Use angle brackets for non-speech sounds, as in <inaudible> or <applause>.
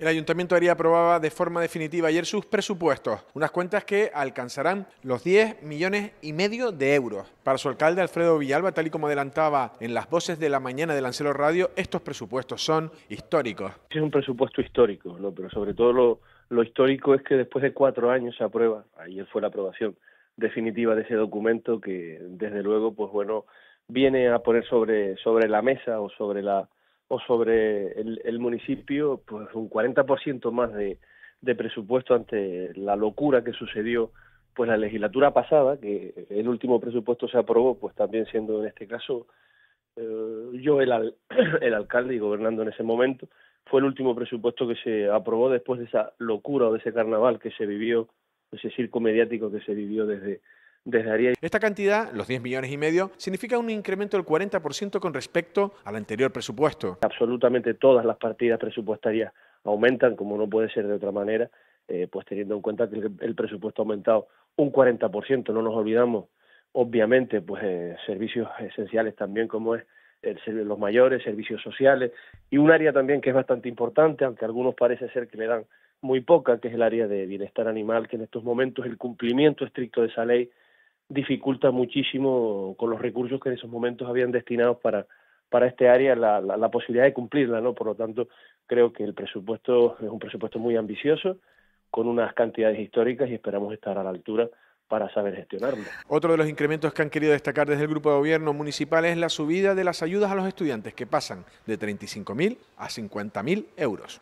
El Ayuntamiento haría aprobaba de forma definitiva ayer sus presupuestos, unas cuentas que alcanzarán los 10 millones y medio de euros. Para su alcalde Alfredo Villalba, tal y como adelantaba en las voces de la mañana de Lancelo Radio, estos presupuestos son históricos. Es un presupuesto histórico, pero sobre todo lo, lo histórico es que después de cuatro años se aprueba, ayer fue la aprobación definitiva de ese documento que desde luego, pues bueno, viene a poner sobre, sobre la mesa o sobre la o sobre el, municipio pues un 40% más de, presupuesto ante la locura que sucedió pues la legislatura pasada, que el último presupuesto se aprobó, pues también siendo en este caso eh, yo el, <clears throat> el alcalde y gobernando en ese momento, fue el último presupuesto que se aprobó después de esa locura o de ese carnaval que se vivió, ese circo mediático que se vivió desde, desde Esta cantidad, los 10 millones y medio, significa un incremento del 40% con respecto al anterior presupuesto. Absolutamente todas las partidas presupuestarias aumentan, como no puede ser de otra manera, eh, pues teniendo en cuenta que el, presupuesto ha aumentado un 40%, no nos olvidamos, obviamente, pues eh, servicios esenciales también como es el, los mayores, servicios sociales, y un área también que es bastante importante, aunque a algunos parece ser que le dan muy poca, que es el área de bienestar animal, que en estos momentos el cumplimiento estricto de esa ley dificulta muchísimo con los recursos que en esos momentos habían destinados para, para este área la, la, la, posibilidad de cumplirla, ¿no? Por lo tanto, creo que el presupuesto es un presupuesto muy ambicioso, con unas cantidades históricas y esperamos estar a la altura para saber gestionarlo. Otro de los incrementos que han querido destacar desde el Grupo de Gobierno Municipal es la subida de las ayudas a los estudiantes, que pasan de 35.000 a 50.000 euros.